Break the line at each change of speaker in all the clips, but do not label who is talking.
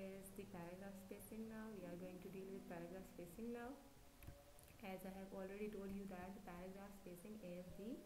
is the paragraph spacing now. We are going to deal with paragraph spacing now. As I have already told you that paragraph spacing is the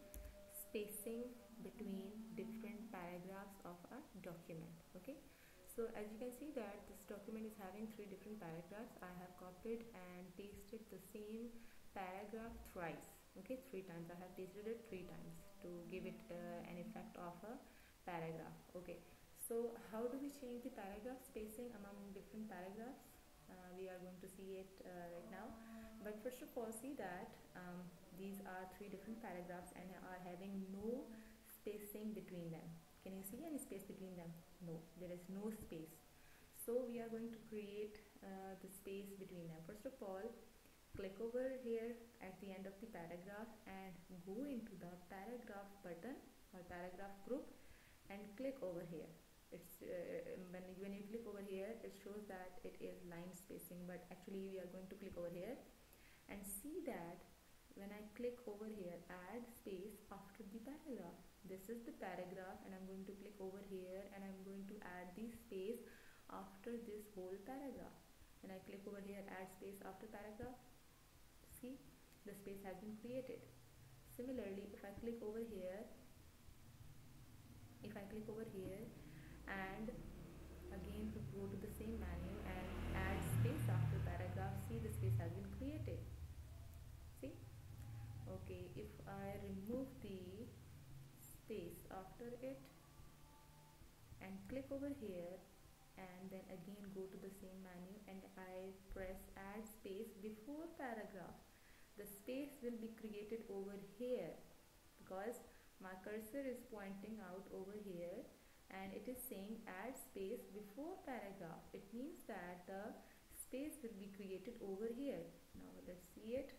spacing between different paragraphs of a document okay? So as you can see that this document is having three different paragraphs. I have copied and pasted the same paragraph thrice okay? Three times. I have pasted it three times to give it uh, an effect of a paragraph okay so how do we change the paragraph spacing among different paragraphs? Uh, we are going to see it uh, right now. But first of all see that um, these are three different paragraphs and are having no spacing between them. Can you see any space between them? No there is no space. So we are going to create uh, the space between them. First of all click over here at the end of the paragraph and go into the paragraph button or paragraph group and click over here it's uh, when, when you click over here it shows that it is line spacing but actually we are going to click over here and see that when I click over here add space after the paragraph. This is the paragraph and I'm going to click over here and I'm going to add the space after this whole paragraph. When I click over here add space after paragraph see the space has been created. Similarly if I click over here if I click over here and again go to the same menu and add space after paragraph see the space has been created. See? Okay if I remove the space after it and click over here and then again go to the same menu and I press add space before paragraph the space will be created over here because my cursor is pointing out over here and it is saying add space before paragraph. It means that the space will be created over here. Now let's see it.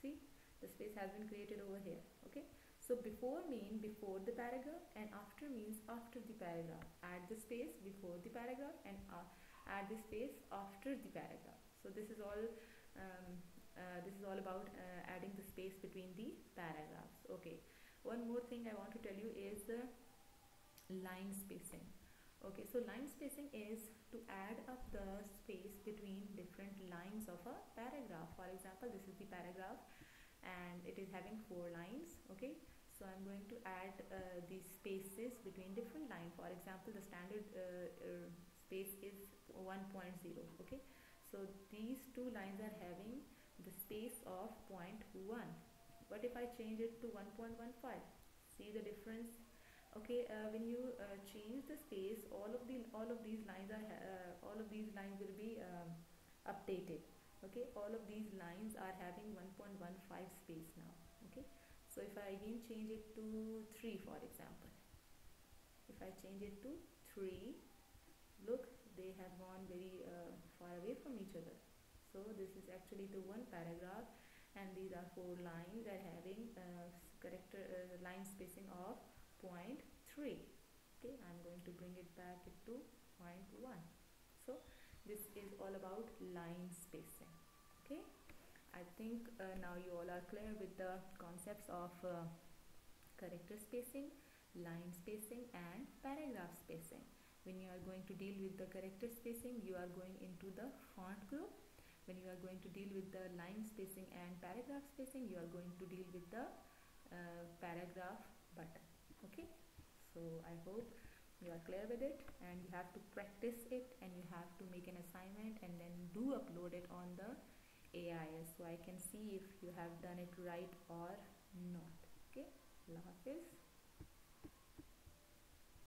See the space has been created over here okay? So before mean before the paragraph and after means after the paragraph. Add the space before the paragraph and uh, add the space after the paragraph. So this is all um, uh, this is all about uh, adding the space between the paragraphs okay? One more thing I want to tell you is uh, line spacing. Okay so line spacing is to add up the space between different lines of a paragraph. For example this is the paragraph and it is having four lines okay? So I'm going to add uh, these spaces between different lines. For example the standard uh, uh, space is 1.0 okay? So these two lines are having the space of 0.1 what if I change it to 1.15 see the difference okay uh, when you uh, change the space all of the all of these lines are uh, all of these lines will be um, updated. Okay all of these lines are having 1.15 space now. Okay so if I again change it to 3 for example. If I change it to 3 look they have gone very uh, far away from each other. So this is actually the one paragraph and these are four lines are having uh, character uh, line spacing of 0.3 okay I'm going to bring it back to 0.1 so this is all about line spacing. Okay I think uh, now you all are clear with the concepts of uh, character spacing line spacing and paragraph spacing. When you are going to deal with the character spacing you are going into the font group. When you are going to deal with the line spacing and paragraph spacing you are going to deal with the uh, paragraph button okay? So I hope you are clear with it and you have to practice it and you have to make an assignment and then do upload it on the AIS so I can see if you have done it right or not. Okay? Allah Hafiz